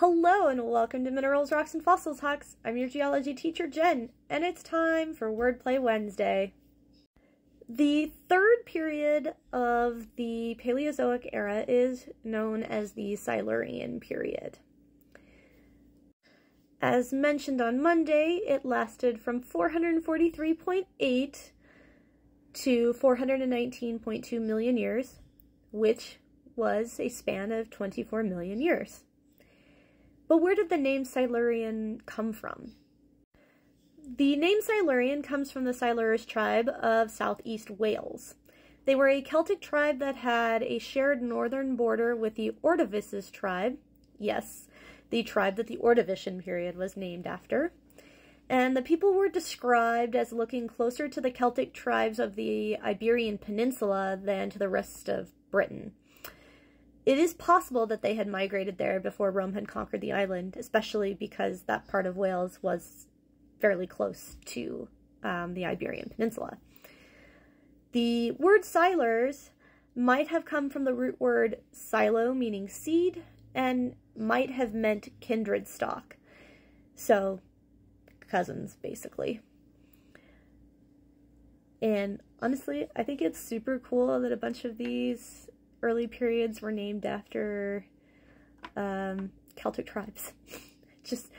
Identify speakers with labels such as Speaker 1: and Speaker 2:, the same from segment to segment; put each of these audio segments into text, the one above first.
Speaker 1: Hello and welcome to Minerals, Rocks, and Fossil Talks. I'm your geology teacher, Jen, and it's time for Wordplay Wednesday. The third period of the Paleozoic era is known as the Silurian period. As mentioned on Monday, it lasted from 443.8 to 419.2 million years, which was a span of 24 million years. But where did the name Silurian come from? The name Silurian comes from the Silures tribe of southeast Wales. They were a Celtic tribe that had a shared northern border with the Ordovices tribe. Yes, the tribe that the Ordovician period was named after. And the people were described as looking closer to the Celtic tribes of the Iberian Peninsula than to the rest of Britain. It is possible that they had migrated there before Rome had conquered the island, especially because that part of Wales was fairly close to um, the Iberian Peninsula. The word Silures might have come from the root word silo, meaning seed, and might have meant kindred stock. So, cousins, basically. And honestly, I think it's super cool that a bunch of these early periods were named after um, Celtic tribes. Just,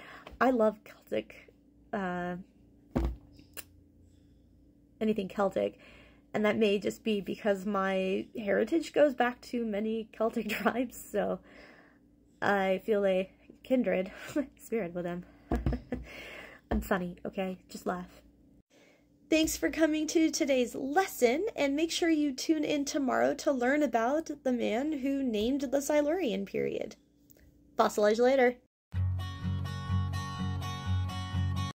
Speaker 1: I love Celtic, uh, anything Celtic, and that may just be because my heritage goes back to many Celtic tribes, so I feel a kindred spirit with them. I'm funny, okay? Just laugh. Thanks for coming to today's lesson, and make sure you tune in tomorrow to learn about the man who named the Silurian period. Fossilize later.